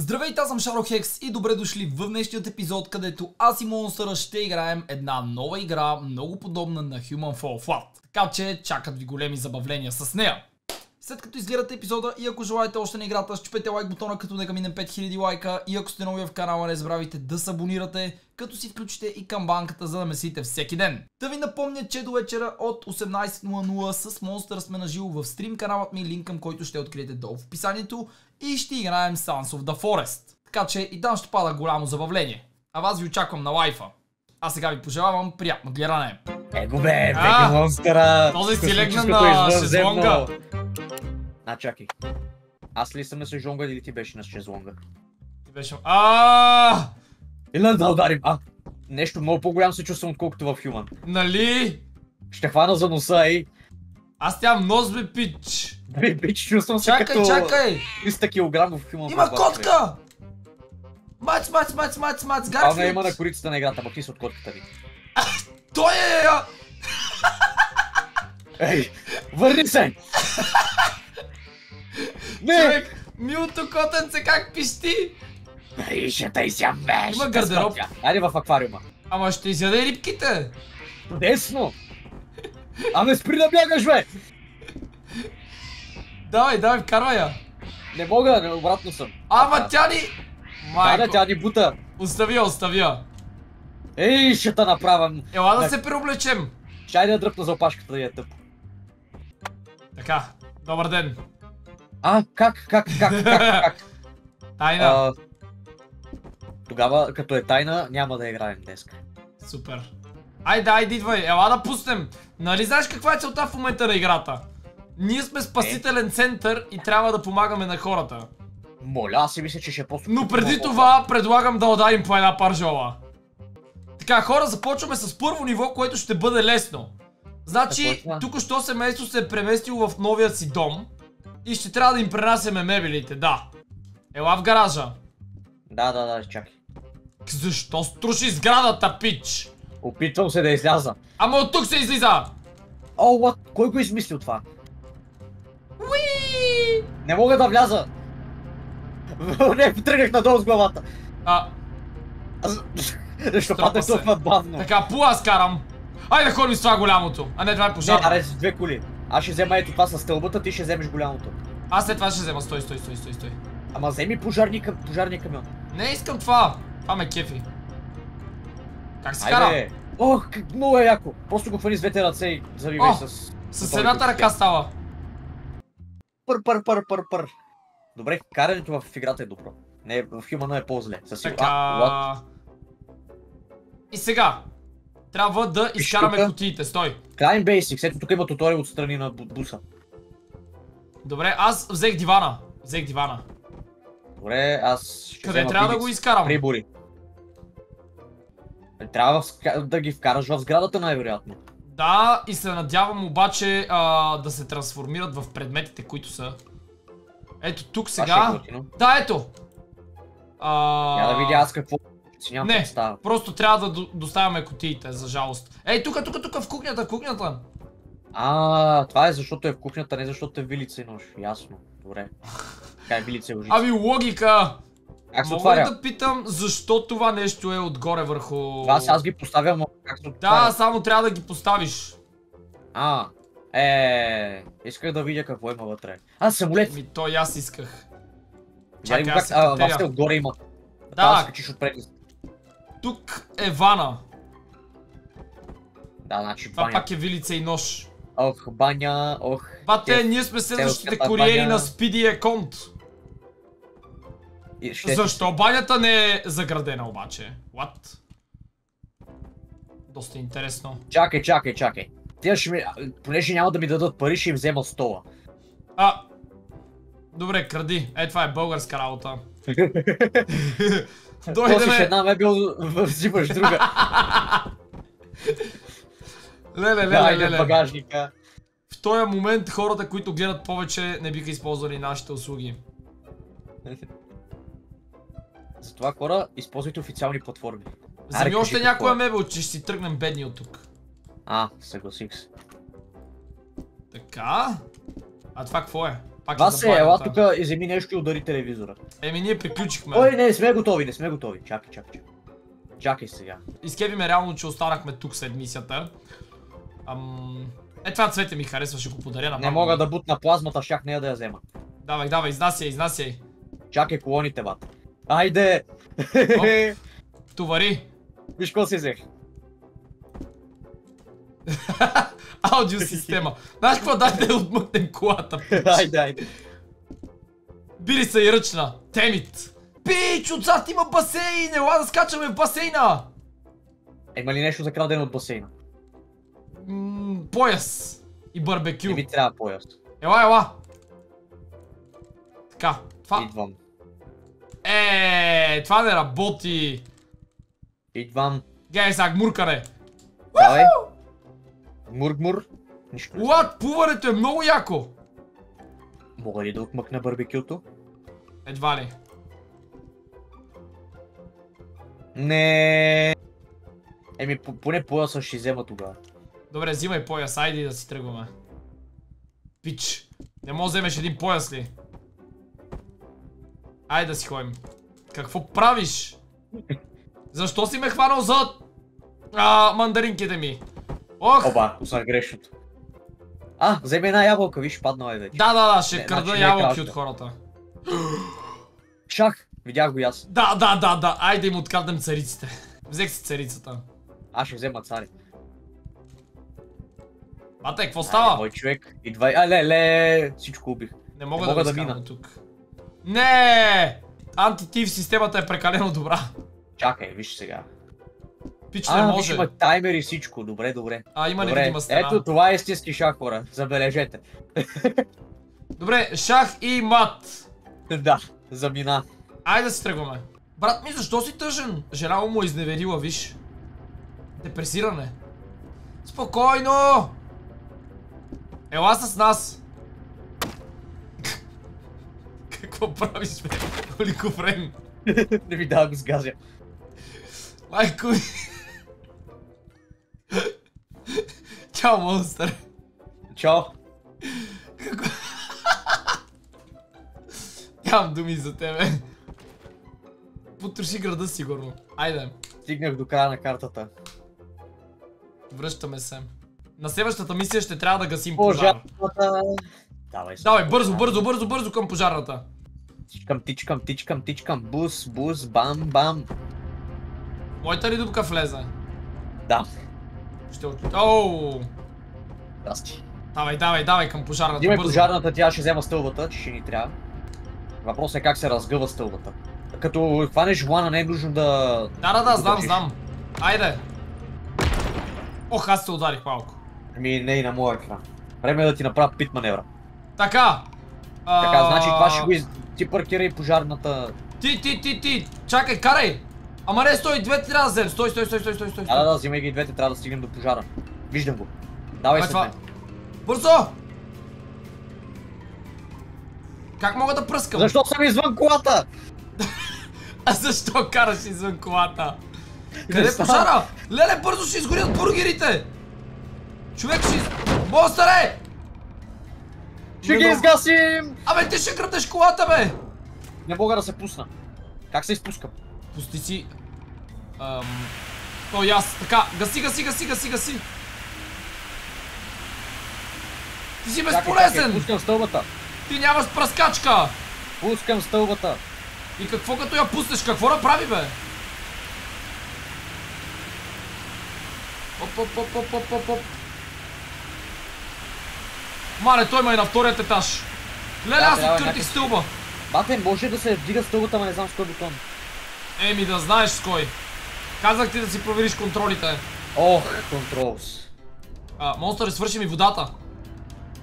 Здравейте, аз съм Шаро Хекс и добре дошли в днешният епизод, където аз и Монстъра ще играем една нова игра, много подобна на Human Fall Flat. Така че чакат ви големи забавления с нея. След като изгледате епизода и ако желаете още на играта, щупете лайк бутона като нека минем 5000 лайка и ако сте нови в канала не забравяйте да се абонирате, като си включите и камбанката за да месите всеки ден. Да ви напомня, че до вечера от 18.00 с Monster сме на в стрим каналът ми, линк към който ще откриете долу в описанието и ще играем Sons of the Forest. Така че и там ще пада голямо забавление. А вас ви очаквам на лайфа. А сега ви пожелавам приятно гледане. Его бе, бега монстъра! този си легна на шезлонга. А, чакай. Аз ли съм на шезлонга или ти беше на шезлонга? Ти беше... Аааа! Или да ударим. А, нещо много по-голям се чувствам, отколкото в Human. Нали? Ще хвана за носа и... Аз тя нос бе пич. Би, бич, чувствам се Чакай, като... чакай! 300 кг Human. Има бе. котка! Мац, мац, мац, мац, мац, А, не има на корицата на играта, махни се от котката ви. Той е... Ей, върни се! Не! Човек, милото котенце как пищи! Ей, ще тъй ся меш! Има гардероб. Айде в аквариума. Ама ще изяде рибките! Чудесно! А не спри да бягаш, бе! Давай, давай, вкарвай я! Не мога, не, обратно съм. Ама тя ни... Майко, да, тя ни бута. остави я, остави я. Ей, ще та направя. Ела да Да. се преоблечем. Айде да дръпна за опашката да я е тъп. Така, добър ден. А, как, как, как, как, как? Тайна. А, тогава, като е тайна, няма да играем днес. Супер. Айде, айде, идвай, ела да пуснем. Нали знаеш каква е целта в момента на играта? Ние сме спасителен център и трябва да помагаме на хората. Моля, аз си мисля, че ще е просто... Но преди това предлагам да ударим по една паржола. Така, хора, започваме с първо ниво, което ще бъде лесно. Значи, е тук що семейство се е преместило в новия си дом и ще трябва да им пренасяме мебелите, да. Ела в гаража. Да, да, да, чакай. Защо струши сградата, пич? Опитвам се да изляза. Ама от тук се излиза! О, what? Кой го измислил това? Уи! Не мога да вляза! Не, тръгнах надолу с главата. А, Защо падах толкова бавно? така, пу аз карам. Айде да ходим с това голямото. А не, това е Не, пожар. аре, с две коли. Аз ще взема ето това с стълбата, ти ще вземеш голямото. Аз след това ще взема. Стой, стой, стой, стой, стой. Ама вземи пожарния, пожарния камион. Не искам това. Това ме кефи. Как се кара? Ох, как много е яко! Просто го хвани с двете ръце и завивай с... С едната ръка става. Пър, пър, пър, пър, пър. Добре, карането в играта е добро. Не, в Хюмана е по-зле. Със? Така. И сега. Трябва да изкараме кутиите. Стой. Crime Basics. Ето тук има туториал отстрани на бу- буса. Добре, аз взех дивана. Взех дивана. Добре, аз ще Къде трябва да го изкарам? Прибори. Трябва да ги вкараш в сградата най-вероятно. Да, и се надявам обаче а, да се трансформират в предметите, които са. Ето тук е сега. готино. Да, ето. А... Я да видя аз какво си Не, представа. просто трябва да до- доставяме кутиите, за жалост. Ей, тук, тук, тук, в кухнята, в кухнята. А, това е защото е в кухнята, не защото е вилица и нож. Ясно. Добре. Така е вилица и лъжица. Ами логика. Как се Мога отваря? да питам защо това нещо е отгоре върху... Това аз ги поставям, но как се Да, отваря? само трябва да ги поставиш. А, е, исках да видя какво има вътре. А, самолет! Ми, то и аз исках. Чакай, аз се а, въобще отгоре има. Да. Да скачиш отпред. Тук е вана. Да, значи Това баня. пак е вилица и нож. Ох, баня, ох. Бате, ние сме следващите куриери на Спиди Еконт. И ще- Защо банята не е заградена обаче? What? Доста интересно. Чакай, чакай, чакай. Те ще ми, понеже няма да ми дадат пари, ще им взема стола. А, добре, кради. Е, това е българска работа. Носиш Дойдеме. една мебел, взимаш друга. Леле, леле, леле. багажника. В този момент хората, които гледат повече, не биха използвали нашите услуги. Затова хора, използвайте официални платформи. Вземи кажи още някоя е. мебел, че ще си тръгнем бедни от тук. А, съгласих се. Така. А това какво е? Пак Това ще се, ела тук и вземи нещо и удари телевизора. Еми, ние приключихме. Ой, не, не сме готови, не сме готови. Чакай, чакай, чакай. Чакай сега. Изкеби ме реално, че останахме тук след мисията. Ам... Е, това цвете ми харесва, ще го подаря на Не мога да бутна плазмата, щях нея да я взема. Давай, давай, изнасяй, изнасяй. Чакай колоните, бат. Айде! Товари. Виж какво си взех. Аудиосистема. Знаеш какво? Дай да отмъкнем колата. айде, айде. Бири са и ръчна. Темит. Пич, отзад има басейн! Ела да скачаме в басейна! Има ли нещо за крадено от басейна? М, пояс. И барбекю. Не ми трябва пояс. Ела, ела. Така, това... Идвам. Е, това не работи. Идвам. Гей, сега гмуркане. Давай. Мургмур. Нищо не. Плуването е много яко. Мога ли да отмъкна барбекюто? Едва ли. Не. Еми, по- поне пояса ще взема тогава. Добре, взимай пояс, айде да си тръгваме. Пич, не може да вземеш един пояс ли? Айде да си ходим. Какво правиш? Защо си ме хванал за... А, мандаринките ми? Ох! Оба, пуснах грешното. А, вземи една ябълка, виж, паднала е вече. Да, да, да, ще Не, крада значи е ябълки кражба. от хората. Шах, видях го и аз. Да, да, да, да, айде им откраднем цариците. Взех си царицата. Аз ще взема цари. Бате, какво става? Мой човек. Идва. А, ле, ле, всичко убих. Не мога Не да, мога да да мина. тук. Не! Антитив системата е прекалено добра. Чакай, виж сега. Пич не А, може. има таймер и всичко. Добре, добре. А, има Добре, невидима стена. ето това е истински шах, хора. Забележете. Добре, шах и мат. да, замина. Айде да си тръгваме. Брат ми, защо си тъжен? Жена му е изневерила, виж. Депресиране. Спокойно! Ела с нас. Какво правиш, бе? Оликофрен. не ми дава го сгазя. Майко ми. Чао, монстър. Чао. Нямам думи за тебе. Потроши града сигурно. Айде, Стигнах до края на картата. връщаме се. На следващата мисия ще трябва да гасим пожар. Пожарната. Давай. Давай, бързо, бързо, бързо, бързо към пожарната. Тичкам, тичкам, тичкам, тичкам. Бус, бус, бам, бам. Моята ли дупка влезе? Да. Ще от... Оу! Здрасти. Давай, давай, давай към пожарната. Бързо. пожарната, тя ще взема стълбата, че ще ни трябва. Въпросът е как се разгъва стълбата. Като хванеш влана, не е нужно да... Да, да, да, знам, знам. Айде. Ох, аз се ударих малко. Ами не и на моя екран. Време е да ти направя пит маневра. Така. Така, значи това ще го из... Ти паркирай пожарната... Ти, ти, ти, ти. Чакай, карай. Ама не, стой, двете трябва да взем. Стой, стой, стой, стой, стой, стой. Да, да, да, взимай ги двете, трябва да стигнем до пожара. Виждам го. Давай това- мен. Бързо! Как мога да пръскам? Защо съм извън колата? А защо караш извън колата? Къде е пожара? Леле, бързо ще изгорят бургерите! Човек ще... из... Монстъре! Ще Не ги изгасим! Абе, ти ще крадеш колата, бе! Не мога да се пусна. Как се изпускам? Пусти си... Ам... То и аз. Така, гаси, гаси, гаси, гаси, гаси. Ти си Чакай, чакай, безполезен! пускам стълбата. Ти нямаш пръскачка! Пускам стълбата. И какво като я пуснеш? Какво направи, бе? Оп, оп, оп, оп, оп, оп, оп. Мале, той ма и на вторият етаж. Леле, Да, аз някак- стълба. Бате, може да се вдига стълбата, но не знам с кой бутон. Еми, да знаеш с кой. Казах ти да си провериш контролите. Ох, контролс. А, монстър, свърши ми водата.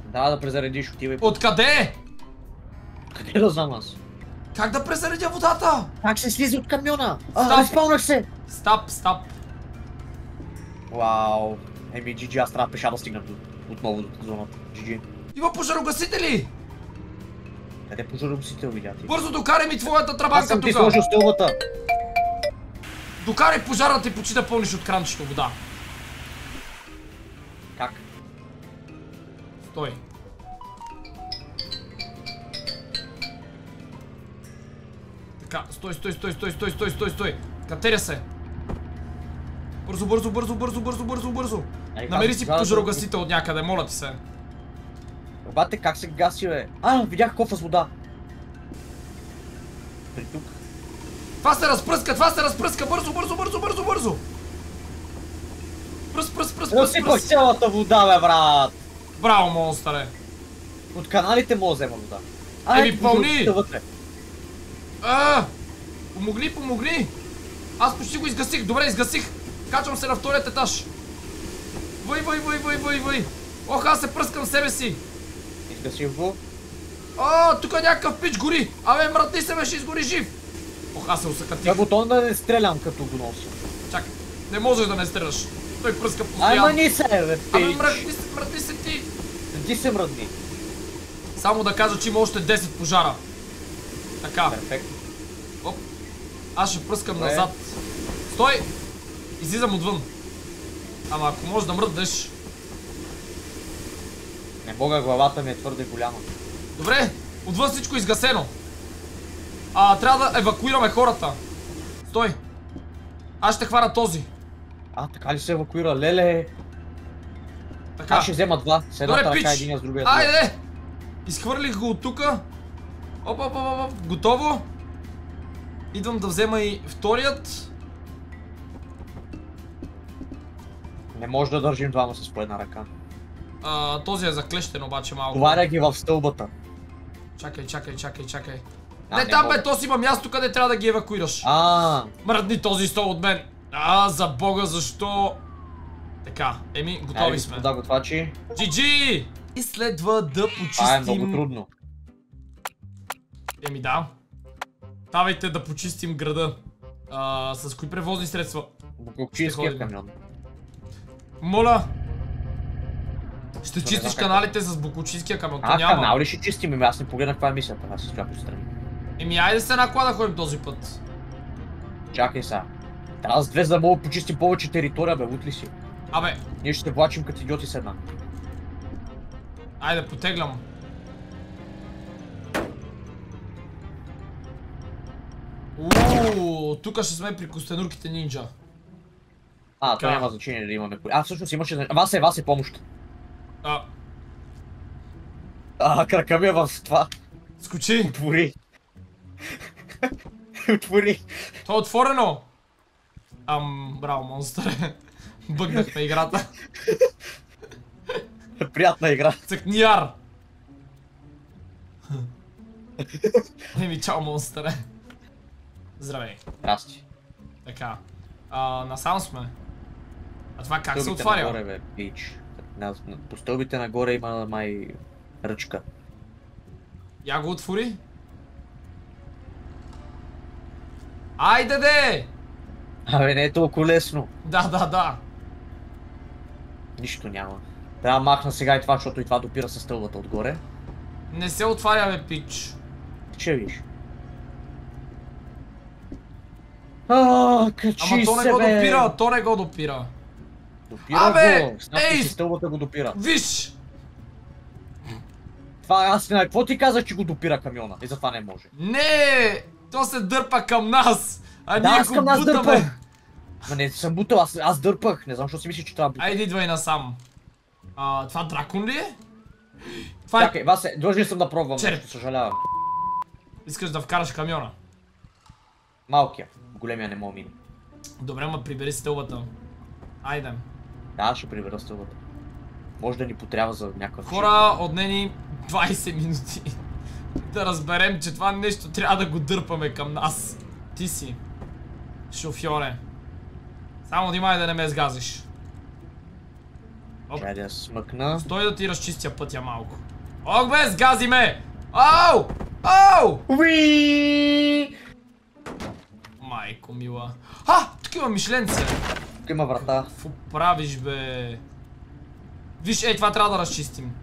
Да, да презаредиш, отивай. Откъде? Къде да знам аз? Как да презаредя водата? Как се слиза от камиона? А, изпълнах се! Стап, стап. Вау. Еми, GG, аз трябва пеша да стигна отново до зоната. GG. Има пожарогасители! Къде пожарогасител видя ти? Бързо докарай ми твоята трабанка тук! Аз съм ти сложил стълбата! Докарай пожара ти почи да пълниш от кранчето вода. Как? Стой. Така, стой, стой, стой, стой, стой, стой, стой, стой. Катеря се. Бързо, бързо, бързо, бързо, бързо, бързо, бързо. Намери си пожарогасител от някъде, моля ти се. Бате, как се гаси, бе? А, видях кофа с вода. При тук. Това се разпръска, това се разпръска, бързо, бързо, бързо, бързо, бързо. Пръс, пръс, пръс, пръс, пръс. цялата вода, бе, брат! Браво, монстъре. От каналите мога да взема вода. Еми, ето, пълни! А, помогни, помогни. Аз почти го изгасих, добре, изгасих. Качвам се на вторият етаж. Въй, въй, въй, въй, въй, въй. Ох, аз се пръскам себе си. Изгасих го. А, тук някакъв пич гори. Абе, мрътни се ме, ще изгори жив. Ох, аз се усъкатих. Я готов да не стрелям като го нося. Чакай, не можеш да не стреляш. Той пръска постоянно. мани се, бе, Абе, пич. мрътни се, мрътни се ти. Ти се мръдни. Само да кажа, че има още 10 пожара. Така, Перфектно. оп. Аз ще пръскам Добре. назад. Стой! Излизам отвън. Ама ако можеш да мръднеш. Не мога, главата ми е твърде голяма. Добре, отвън всичко е изгасено. А, трябва да евакуираме хората. Стой. Аз ще хвана този. А, така ли се евакуира? Леле! Така. Аз ще взема два. С едната Добре, ръка, един с другия. Айде! Изхвърлих го от тука. Оп, оп, оп, оп, готово. Идвам да взема и вторият. Не може да държим двама с по една ръка. А, този е заклещен обаче малко. Товаря ги в стълбата. Чакай, чакай, чакай, чакай. А, не, не там бе, то си има място, къде трябва да ги евакуираш. А, Мръдни този стол от мен. А, за бога, защо? Така, еми, готови Готови сме. господа готвачи. GG! И следва да Това е много почистим... трудно. Еми да. Давайте да почистим града. А, с кои превозни средства? Ходим. камион. Моля! Ще чистиш каналите с букучинския камък. А, няма. канал ли ще чистим? Ами аз не погледнах каква е мисията. Аз си стоя по страни. Еми, айде се на кола да ходим този път. Чакай сега. Трябва с две, за да мога да почистим повече територия, бе, лут ли си? Абе, Ние ще се влачим като идиоти с една. айде, потеглям. Ууу, тук ще сме при костенурките нинджа. А, то няма значение да имаме. А, всъщност имаше... Вас е, вас е помощ. А, А, крака ми е в това. скочи. Отвори. Отвори. То е отворено. Ам, браво, монстър. Бъгнахме играта. Приятна игра. Цъкни яр. Еми, чао, монстъре. Здравей. Здрасти. Така. А, насам сме. А това как се Стълбите отваря? Нагоре, бе, пич. На- на- По стълбите нагоре има май ръчка. Я го отвори. Айде де! Абе, не е толкова лесно. Да, да, да. Нищо няма. Трябва да махна сега и това, защото и това допира с стълбата отгоре. Не се отваря, бе, пич. Ще виж. А, качи Ама то не се, го бе. допира, то не го допира. Допира Абе, го. Ей! стълбата го допира. Виж! Това аз не какво ти казах, че го допира камиона? И затова не може. Не! То се дърпа към нас! А Да, ние аз към нас дърпах. Ма не съм бутал, аз, аз дърпах. Не знам, защо си мислиш, че трябва да бутам. Айде идвай насам. А, това дракон ли е? Това е... Чакай, Васе, длъжен съм да пробвам Череп. нещо, съжалявам. Искаш да вкараш камиона. Малкия, големия не мога мине. Добре, ма прибери стълбата. Айде. Да, ще прибера стълбата. Може да ни потрябва за някакъв Хора, отне ни 20 минути. да разберем, че това нещо трябва да го дърпаме към нас. Ти си. Шофьоре. Само внимай да не ме сгазиш. Оп. Чай да смъкна. Стой да ти разчистя пътя малко. Ох бе, сгази ме! Ау! Ау! Уи! Майко мила. А! Тук има мишленце. Тук има врата. Какво правиш бе? Виж, ей, това трябва да разчистим.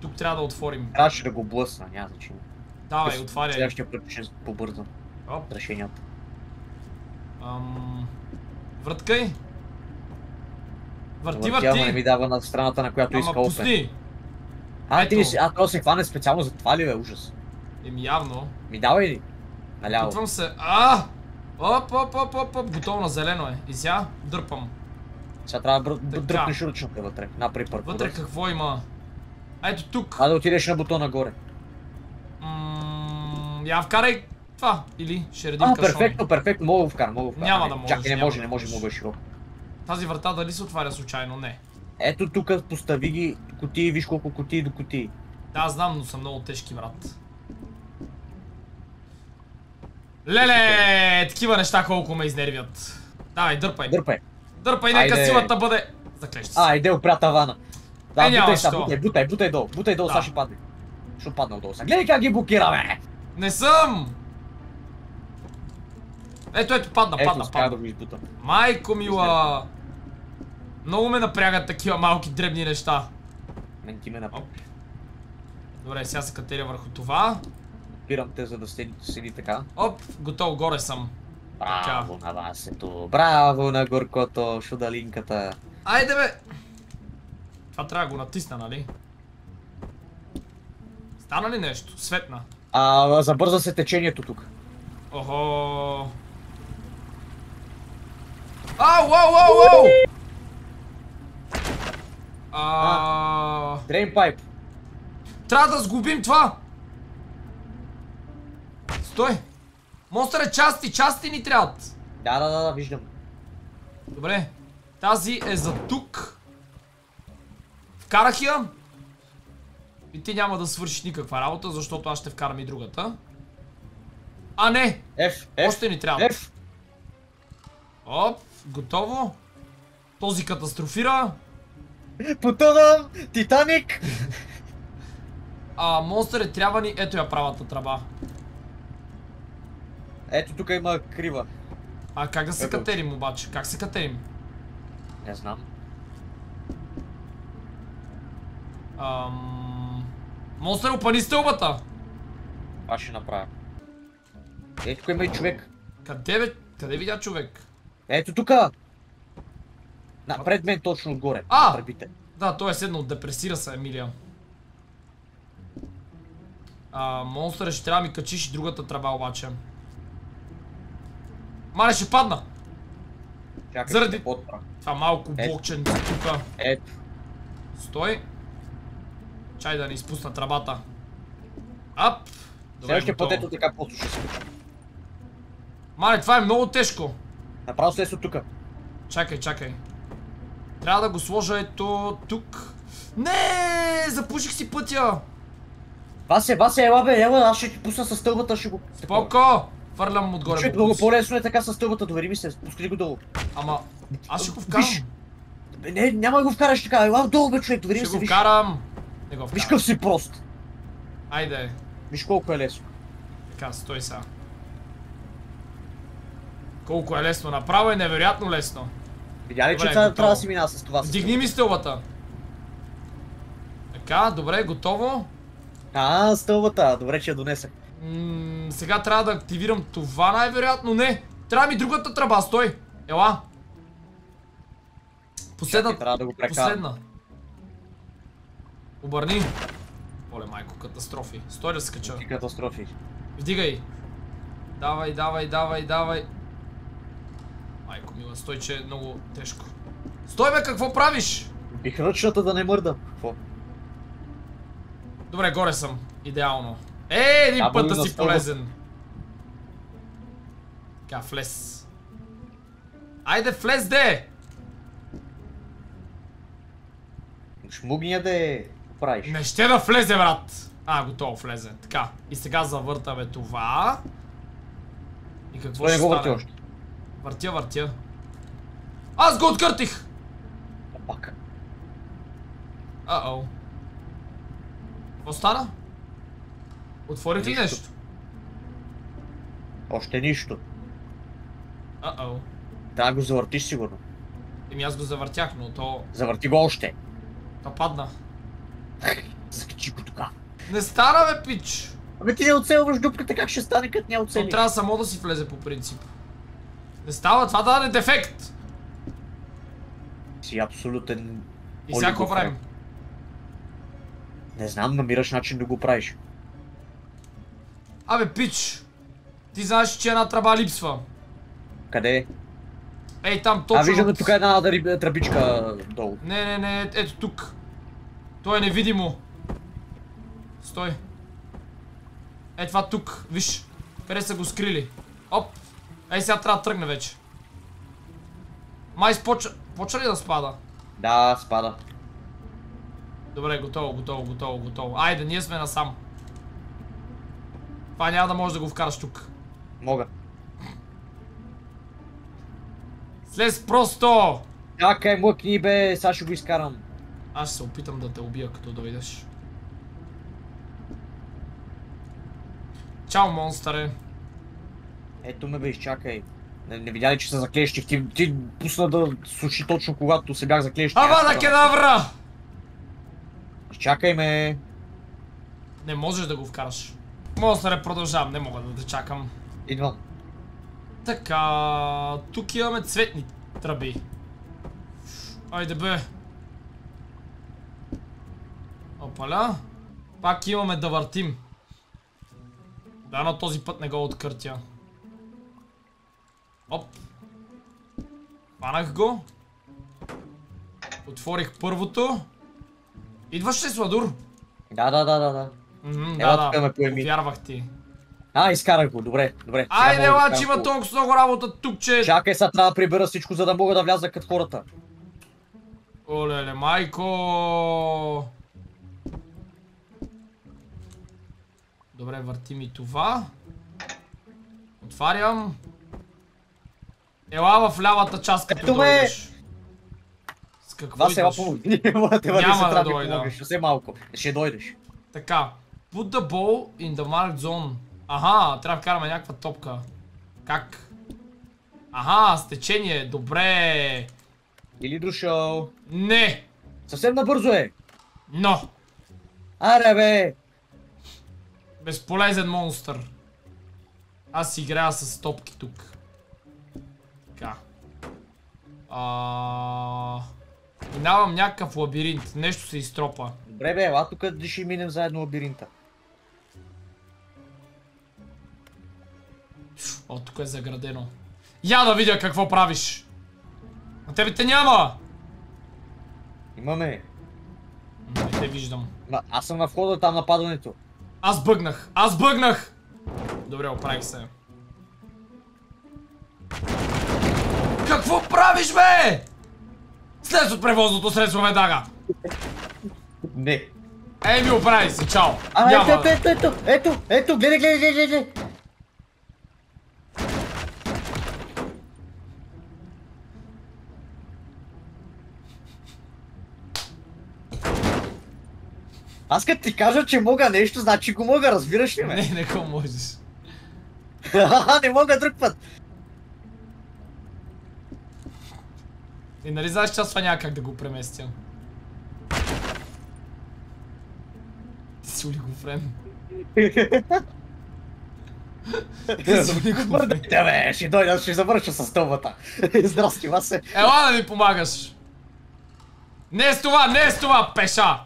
Тук трябва да отворим. Трябваше да го блъсна, няма значение. Давай, отваряй. Път ще побързам Оп. решенията. Ам... Върткай. Върти, Въртя, ама не върти. ми дава на страната, на която иска Ама опен. пусни. А, ти а, то се хване специално за това ли, бе, ужас. Еми явно. Ми давай ли? Наляво. Опитвам се. А! Оп, оп, оп, оп, оп, готово на зелено е. И сега дърпам. Сега трябва да дръпнеш ръчната вътре. Напри паркура. Вътре какво има? А, Ето тук. А да отидеш на бутона горе. М, Я вкарай това. Или ще редим А, кашони. перфектно, перфектно. Мога го вкарам, мога го вкарам. Няма да можеш, Чакай, не може, да не може, мога широко. Тази врата дали се отваря случайно? Не. Ето тук постави ги кутии, виж колко кутии до кутии. Да, знам, но са много тежки, брат. Леле, такива неща колко ме изнервят. Давай, дърпай. Дърпай. Дърпай, нека Айде. силата бъде... Заклещи се. А, иде опря тавана. Да, Е, бутай, що. бутай, бутай, бутай долу, бутай долу, Да. сега ще падне. Ще падне отдолу сега. Гледай как ги блокираме! Не съм! Ето, ето, падна, Ето, падна, успях да падна. го избутам. Майко мила! Много ме напрягат такива малки дребни неща. Мен ти ме. Оп. Добре, сега се катеря върху това. Спирам те, за да седи, седи така. Оп, готов, горе съм. Браво на вас ето. Браво на горкото, шудалинката. Айде бе! Това трябва да го натисна, нали? Стана ли нещо? Светна. А, забърза се течението тук. Охо. Ау, ау, ау, ау! А... Дрейн пайп. Трябва да сгубим това! Стой! Монстър е части, части ни трябват! Да, да, да, да, виждам. Добре. Тази е за тук. Вкарах я. И ти няма да свършиш никаква работа, защото аз ще вкарам и другата. А не! F, F, Още ни трябва. F. Оп, готово. Този катастрофира. Потъвам! Титаник! А, монстър е трябва ни... Ето я правата тръба. Ето тук има крива. А как да се Ето. катерим обаче? Как се катерим? Не знам. Ам... Монстър, опани стълбата! Аз ще направя. Ето тук има и човек. Къде бе? Къде видя човек? Ето тука! На, пред мен точно отгоре. А! тръбите. Да, той е седнал, депресира се, Емилия. А, монстър ще трябва да ми качиш и другата тръба обаче. Мале, ще падна! Чакай, Заради-. Това малко Е. блокчен тука. Ето. Стой. Чай да не изпусна тръбата. Ап! Следващия път ето така просто ще се. Мале, това е много тежко. Направо се ето тука. Чакай, чакай. Трябва да го сложа ето тук. Не, запуших си пътя. Васе, Васе, ела бе, ела, аз ще ти пусна с стълбата, ще го... Поко! Фърлям отгоре. Букус. много по-лесно е така с стълбата, довери ми се, пускай го долу. Ама, аз ще го вкарам. Виж. Не, няма да го вкараш така, ела долу бе човек, довери ми Ще се, го виж. вкарам. Не го Виж вкарам. какъв си прост. Айде. Виж колко е лесно. Така, стой сега. Колко е лесно. Направо е невероятно лесно. Видя ли, че трябва, да си мина с това? Вдигни ми стълбата. Така, добре, готово. А, стълбата, добре, че я донесах. М, сега трябва да активирам това най-вероятно. Не! Трябва ми другата тръба, стой! Ела! Последна. Трябва да го. Последна. Обърни. Оле, майко, катастрофи. Стой да се кача. И катастрофи. Вдигай. Давай, давай, давай, давай. Майко мила, стой, че е много тежко. Стой бе, какво правиш? Бих ръчната да не мърда. Какво? Добре, горе съм. Идеално. Е, един път да си полезен. Така, влез. Айде, влез де! Да е... правиш. Не ще да влезе, брат! А, готово влезе. Така. И сега завъртаме това. И какво Той ще не го върти стане? още. Въртя, въртя. Аз го откъртих! Пак. А-о. Какво стана? Отворих ли нещо? Още нищо. А-о. Трябва да го завъртиш сигурно. Еми аз го завъртях, но то... Завърти го още. То падна. Закачи го тук. Не стана, бе, пич! Абе ти не оцелваш дупката, как ще стане като не То оцели? трябва само да си влезе по принцип. Не става, това да е дефект! Си абсолютен... И сега олигофрен. правим? Не знам, намираш начин да го правиш. Абе, пич! Ти знаеш, че една тръба липсва. Къде е? Ей, там точно... А, виждаме тук една тръбичка долу. Не, не, не, ето тук. То е невидимо. Стой. Е, това тук, виж. Къде са го скрили. Оп. Ей, сега трябва да тръгне вече. Май спочва... Почва ли да спада? Да, спада. Добре, готово, готово, готово, готово. Айде, ние сме насам. Това няма да можеш да го вкараш тук. Мога. Слез просто! Чакай, млъкни бе, сега ще го изкарам. Аз се опитам да те убия като дойдеш. Чао, монстъре. Ето ме бе, изчакай. Не, не видя ли, че се заклещих? Ти, ти пусна да суши точно когато се бях заклещил. Ава да кедавра! Изчакай ме. Не можеш да го вкараш. Монстъре, продължавам, не мога да те чакам. Идвам. Така, тук имаме цветни тръби. Айде бе. Опаля. Пак имаме да въртим. Да, на този път не го откъртя. Оп. Хванах го. Отворих първото. Идваш ли, Сладур? Да, да, да, да, да. Ела да, ме да. поеми. Повярвах ти. А, изкарах го, добре, добре. Айде, че има толкова много работа тук, че... Чакай, сега трябва да прибера всичко, за да мога да вляза като хората. Олеле, майко! Добре, въртим и това. Отварям. Ела в лявата част, като Ето ме! дойдеш. С какво Това се идваш? Няма да дойда. Все малко. Ще дойдеш. Така. Put the ball in the marked zone. Аха, трябва да вкараме някаква топка. Как? Аха, с течение. Добре. Или дошъл. Не. Съвсем набързо е. Но. Аре бе. Безполезен монстър. Аз играя с топки тук. Така. А... Минавам някакъв лабиринт. Нещо се изтропа. Добре бе, ела тук да ще минем заедно лабиринта. О, тук е заградено. Я да видя какво правиш. На тебе те няма. Имаме. Не те виждам. Ма, аз съм на входа там на падането. Аз бъгнах. Аз бъгнах. Добре, оправих се. Какво правиш, бе? Слез от превозното средство веднага. Не. Ей ми оправи се, чао. А, Няма. ето, ето, ето, ето, ето, гледай, гледай, гледай, гледай. Аз като ти кажа, че мога нещо, значи го мога, разбираш ли ме? Не, не го можеш. не мога друг път. И нали знаеш, че аз това няма как да го преместя. Ти си олигофрен. Ти си олигофрен. Бе, ще дойда, ще завърша с стълбата. Здрасти, вас се. Ела да ми помагаш. Не е с това, не е с това, пеша!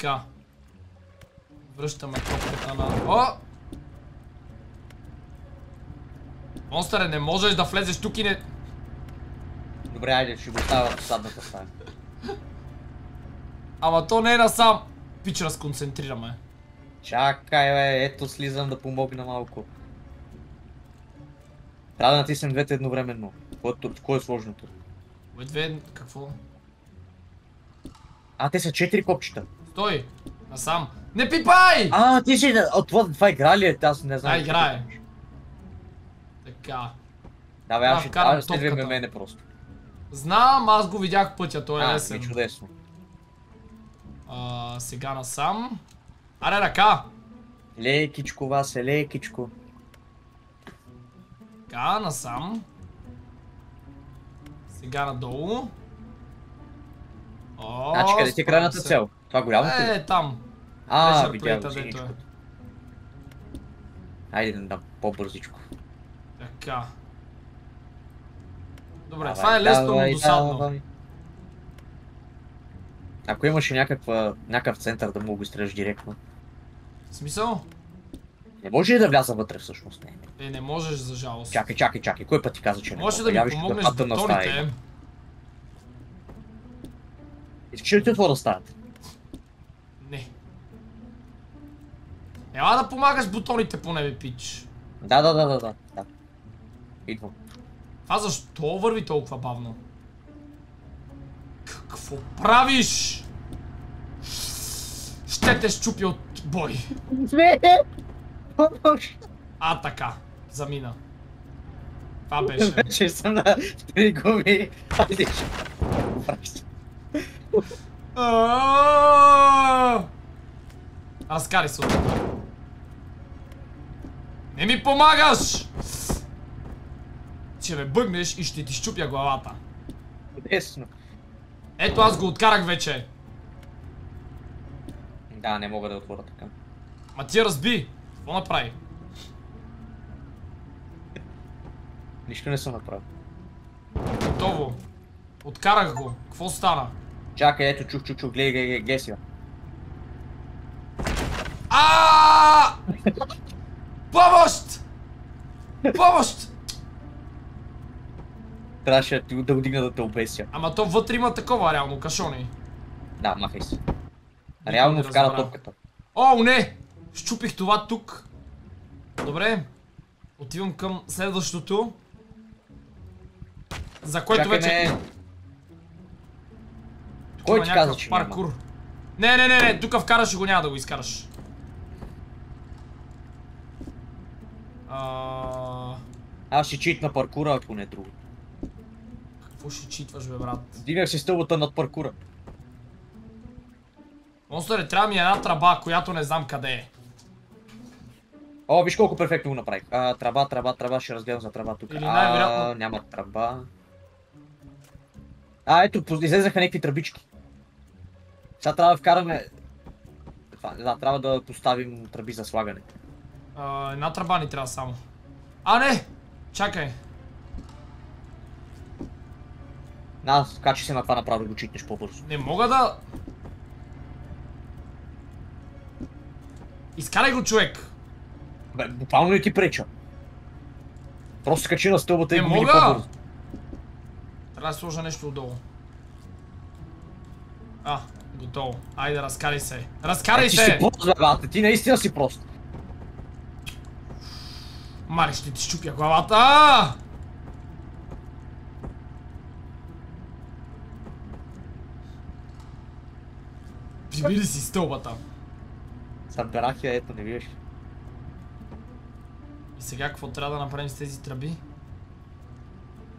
Така. Връщаме топката на... О! Монстъре, не можеш да влезеш тук и не... Добре, айде, ще го оставя в задната стая. Ама то не е насам. Пич, разконцентрираме. Чакай, бе, ето слизам да помогна малко. Трябва да натиснем двете едновременно. Кое, кое е сложното? Бе, две... Какво? А, те са четири копчета. Стой! Насам. Не пипай! А, ти си... А, това, това игра ли е? Аз не знам. Да, че играе. Така. Да, бе, Да, аз ще... вкарам Аз следвай ме топката. мене просто. Знам, аз го видях пътя, той е А, лесен. чудесно. А, сега насам. Аре, ръка! Лекичко, Васе, лекичко. Така, насам. Сега надолу. О, Значи, къде ти е крайната цел? Това голямото ли? Е, там. А, видях го, дето е. Айде да дам по-бързичко. Така. Добре, Давай, това е лесно, но давай, досадно. давай. Ако имаше някаква, някакъв център да мога го изстреляш директно. В смисъл? Не може ли да вляза вътре всъщност? Не, не. Е, не можеш за жалост. Чакай, чакай, чакай. Кой път ти каза, че не Може мога? да ми помогнеш има. бутоните. Искаш ли ти отворя стаята? Ела да помагаш бутоните по небе, пич. Да, да, да, да, да. да. Идвам. Това защо върви толкова бавно? Какво правиш? Ще те щупи от бой. А, така. Замина. Това беше. Вече съм на три гуми. Прави се. Аааа! Разкари се от. Не ми помагаш! Ще ме бъгнеш и ще ти щупя главата. Чудесно. Ето аз го откарах вече. Да, не мога да отворя така. Ма ти я разби. Какво направи? Нищо не съм направил. Готово. Откарах го. Какво стана? Чакай, ето чух, чух, чух, гледай, гледай, гледай си. А! Помощ! Помощ! Трябваше да го дигна да те обеся. Ама то вътре има такова реално кашони. Да, махай не Реално вкара топката. О, не! Щупих това тук. Добре. Отивам към следващото. За което Чакай вече... Кой ти каза, че паркур. Не, не, не, не, тук вкараш и го няма да го изкараш. А... Аз ще чит на паркура, ако не е друго. Какво ще читваш, бе, брат? Дигнах си стълбата над паркура. Монстър, трябва ми една траба, която не знам къде е. О, виж колко перфектно го направих. А, траба, траба, траба, ще разгледам за траба тук. Или най-вероятно- няма траба. А, ето, излезаха някакви тръбички. Сега трябва да вкараме... Да, трябва да поставим тръби за слагане. А, една тръба ни трябва само. А, не! Чакай. На, качи се на това направо да го читнеш по-бързо. Не мога да... Изкарай го, човек! Бе, буквално не ти преча. Просто качи на стълбата и го мога! по-бързо. Трябва да сложа нещо отдолу. А, готово. Айде, разкарай се. Разкарай Е, ти си се! прост, бе, бате, ти наистина си прост. Маре, ще ти щупя главата! А! Прибери си стълбата. Събрах я, ето, не виждаш. И сега какво трябва да направим с тези тръби?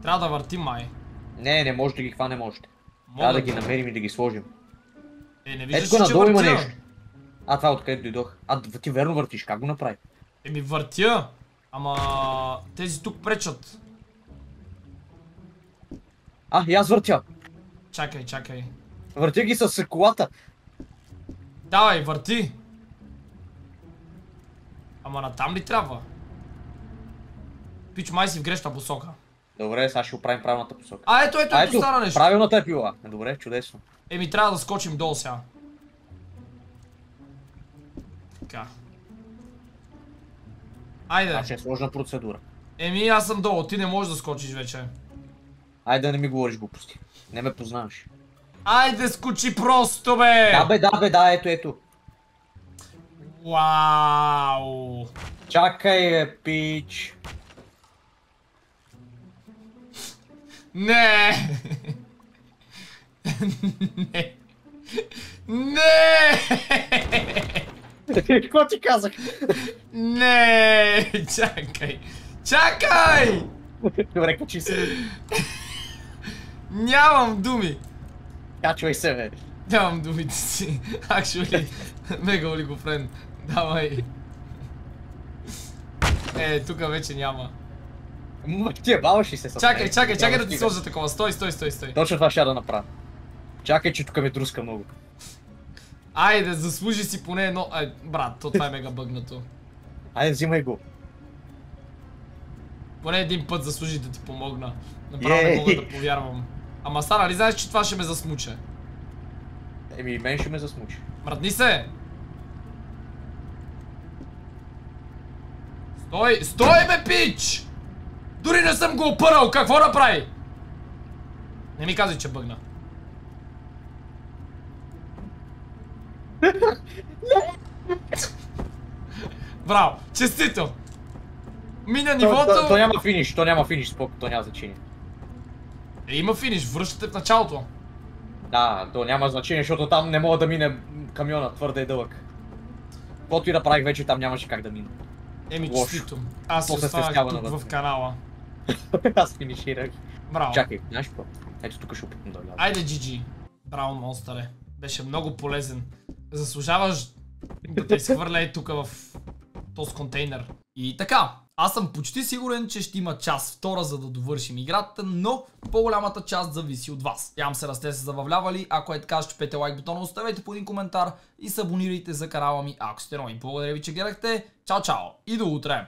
Трябва да въртим май. Не, не може да ги хванем още. Трябва да ги намерим и да ги сложим. Е, не Ето виждаш ли, че въртя? нещо. А, това е откъде дойдох. А, ти верно въртиш, как го направи? Еми въртя. Ама тези тук пречат. А, и аз въртя. Чакай, чакай. Въртя ги с колата. Давай, върти. Ама натам ли трябва? Пич, май си в грешна посока. Добре, сега ще оправим правилната посока. А, ето, ето, А, ето стана нещо. правилната е била. Добре, чудесно. Еми, трябва да скочим долу сега. Така. Айде. Значи е сложна процедура. Еми, аз съм долу, ти не можеш да скочиш вече. Айде не ми говориш глупости. Не ме познаваш. Айде, скочи просто, бе! Да бе, да бе, да, ето, ето. Вау! Чакай, е, пич. Не! Не! Не! Какво ти казах? Не! Чакай! Чакай! Добре, качи се. Нямам думи! Качвай се, бе. Нямам думите си. Actually, мега олигофрен. Давай. Е, тук вече няма. Ма, ти е баваш ли се с Чакай, чакай, чакай да ти сложа такова. Стой, стой, стой, стой. Точно това ще да направя. Чакай, че тук ме друска много. Айде, заслужи си поне едно... Ай, брат, то това е мега бъгнато. Айде, взимай го. Поне един път заслужи да ти помогна. Направо не Ей! мога да повярвам. Ама Стара, ли знаеш, че това ще ме засмуче? Еми, мен ще ме засмучи. Мръдни се! Стой, стой бе, пич! Дори не съм го опърал, какво направи? Не ми казвай, че бъгна. Браво, честито! Мина То, нивото... то, то няма финиш, то няма финиш, споко, то няма значение. Е, има финиш, връщате в началото. Да, то няма значение, защото там не мога да мине камиона, твърде е дълъг. Каквото и да правих вече, там нямаше как да мине. Еми, Лошо. честито. Аз се останах тук навътре. в канала. Аз финиширах. Браво. Чакай, знаеш какво? Ето тук ще опитам да вляза. Айде, GG. Браво, монстъре. Беше много полезен. Заслужаваш да те изхвърля и тук в този контейнер. И така, аз съм почти сигурен, че ще има част втора, за да довършим играта, но по-голямата част зависи от вас. Ям се расте се забавлявали, ако е така, ще чупете лайк бутона, оставете по един коментар и се абонирайте за канала ми, ако сте нови. Благодаря ви, че гледахте. Чао, чао и до утре!